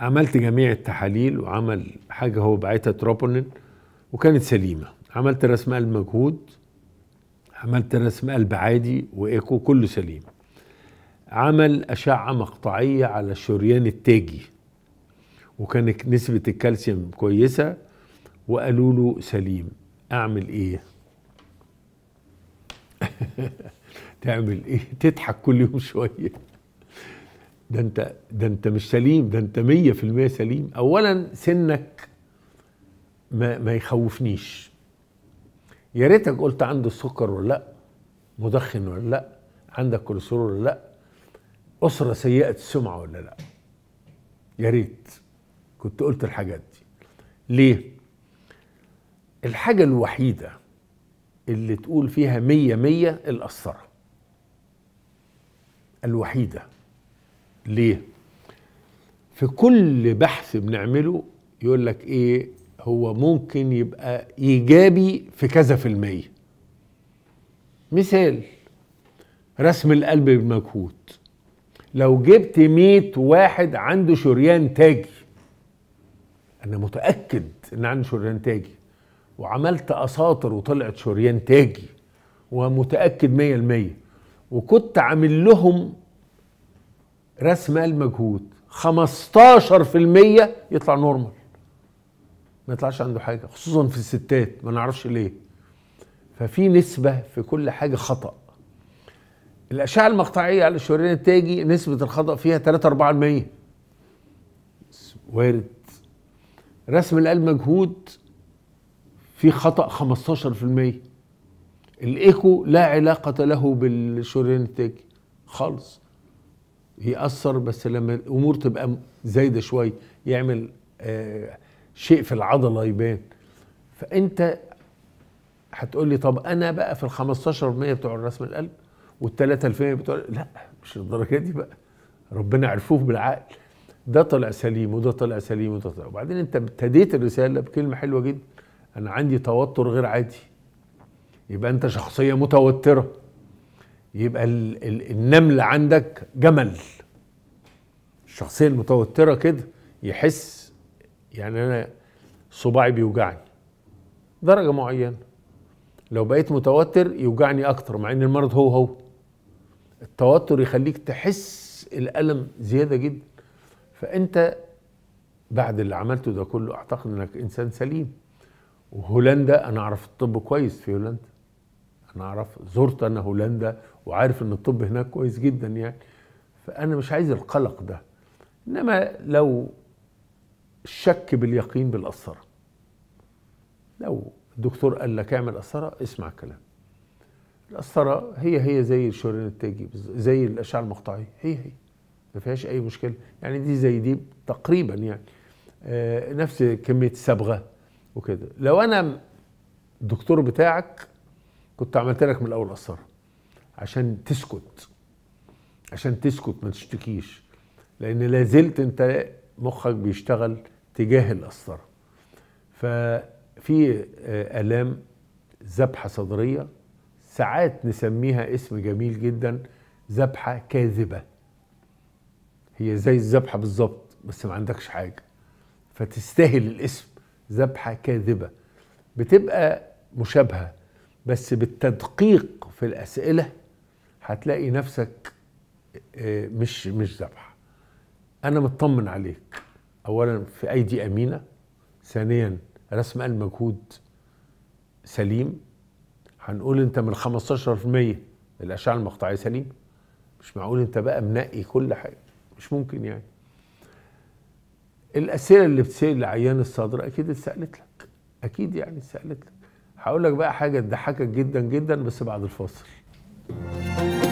عملت جميع التحاليل وعمل حاجة هو بعتها تروبونين وكانت سليمة. عملت رسم قلب مجهود عملت رسم قلب عادي وإيكو كله سليم. عمل أشعة مقطعية على الشريان التاجي وكان نسبة الكالسيوم كويسة وقالوا له سليم. أعمل إيه؟ تعمل إيه؟ تضحك كل يوم شوية. ده انت ده انت مش سليم ده انت مية في المية سليم. اولا سنك ما, ما يخوفنيش. يا ريتك قلت عنده السكر ولا لأ مدخن ولا لأ عندك كوليسترول ولا لأ أسرة سيئة السمعه ولا لأ. يا ريت. كنت قلت الحاجات دي. ليه؟ الحاجة الوحيدة اللي تقول فيها مية مية القسطرة الوحيدة. ليه؟ في كل بحث بنعمله يقول لك إيه؟ هو ممكن يبقى إيجابي في كذا في المية. مثال رسم القلب بالمجهود لو جبت مية واحد عنده شريان تاجي أنا متأكد إن عنده شريان تاجي وعملت أساطر وطلعت شريان تاجي ومتأكد مية المية وكنت عامل لهم رسم المجهود. 15% يطلع نورمال ما يطلعش عنده حاجة خصوصا في الستات ما نعرفش ليه. ففي نسبة في كل حاجة خطأ. الأشعة المقطعية على الشريان التاجي نسبة الخطأ فيها 3 4% وارد. رسم القلب مجهود في خطأ 15% الإيكو لا علاقة له بالشريان التاجي خالص. يأثر بس لما الأمور تبقى زايدة شوية يعمل آه شيء في العضلة يبان. فأنت هتقول لي طب أنا بقى في ال 15% بتوع رسم القلب وال 3% بتوع لا مش الدرجة دي بقى. ربنا عرفوه بالعقل. ده طلع سليم وده طلع سليم وده طلع. وبعدين أنت ابتديت الرسالة بكلمة حلوة جدا. أنا عندي توتر غير عادي. يبقى أنت شخصية متوترة. يبقى ال ال النمل عندك جمل. الشخصيه المتوترة كده يحس يعني أنا صباعي بيوجعني. درجة معينة. لو بقيت متوتر يوجعني أكتر مع إن المرض هو هو. التوتر يخليك تحس الألم زيادة جدا. فأنت بعد اللي عملته ده كله أعتقد إنك إنسان سليم. وهولندا أنا أعرف الطب كويس في هولندا. أنا أعرف زرت أنا هولندا وعارف إن الطب هناك كويس جدا يعني. فأنا مش عايز القلق ده. إنما لو الشك باليقين بالقسطره لو الدكتور قال لك اعمل قسطره اسمع الكلام القسطره هي هي زي الشريان التاجي زي الأشعة المقطعية. هي هي. ما فيهاش أي مشكلة. يعني دي زي دي تقريبا يعني. آه نفس كمية الصبغة وكده. لو أنا الدكتور بتاعك كنت عملت لك من الأول قسطره عشان تسكت عشان تسكت ما تشتكيش لأن لا زلت أنت مخك بيشتغل تجاه القسطره ففي آلام ذبحة صدرية ساعات نسميها اسم جميل جدا ذبحة كاذبة. هي زي الذبحة بالظبط بس ما عندكش حاجة. فتستاهل الاسم ذبحة كاذبة. بتبقى مشابهة بس بالتدقيق في الأسئلة هتلاقي نفسك مش مش ذبحة. أنا مطمن عليك. اولا في ايدي أمينة. ثانيا رسم المجهود سليم. هنقول أنت من 15% الأشعة المقطعية سليم. مش معقول أنت بقى منقي كل حاجة. مش ممكن يعني. الأسئلة اللي بتسأل لعيان الصدر أكيد اتسألت لك. أكيد يعني اتسألت لك. هقول لك بقى حاجة تضحكك جدا جدا بس بعد الفاصل. Música